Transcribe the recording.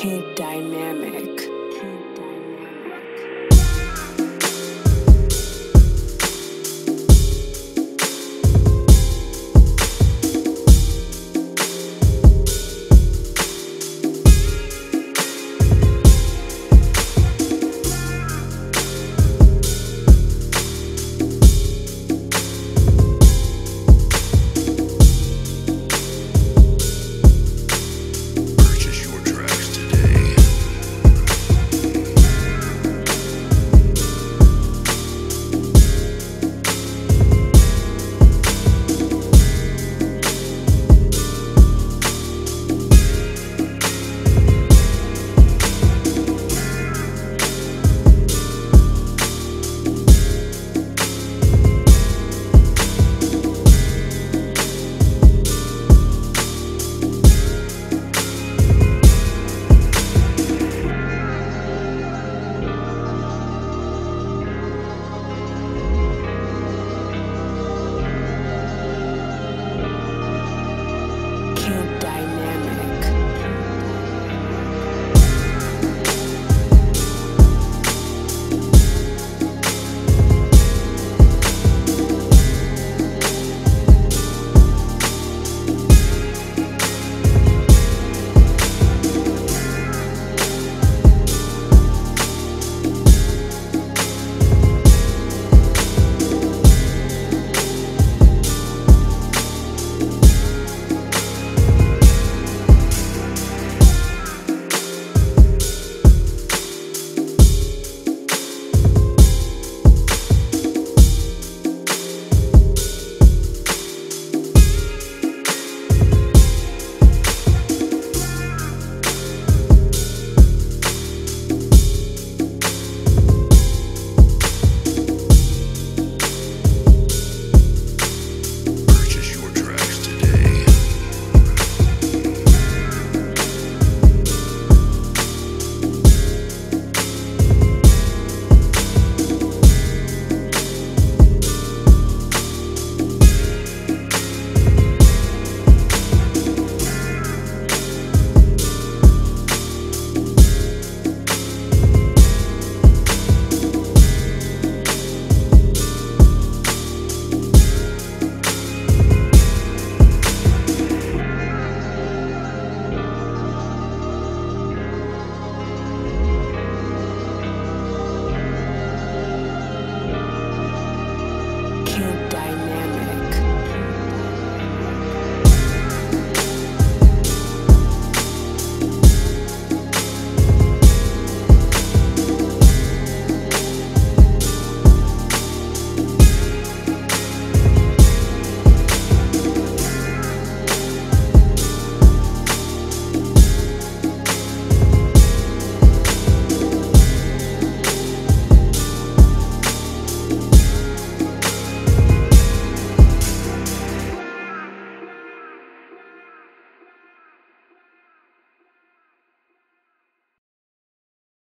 kid dynamic. Kid dynamic.